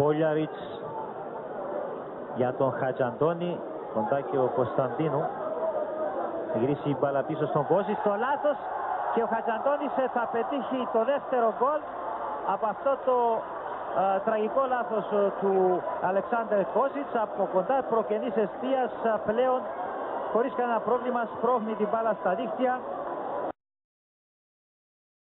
Κόλιαριτς για τον Χατζαντώνη, κοντά και ο Κωνσταντίνου. Γυρίσει η μπάλα πίσω στον Κόζη στο λάθος και ο Χατζαντώνης ε, θα πετύχει το δεύτερο γκολ από αυτό το ε, τραγικό λάθος ε, του Αλεξάνδρ Κόζιτς από κοντά προκενής εστίας πλέον χωρίς κανένα πρόβλημα σπρώχνει την μπάλα στα δίχτυα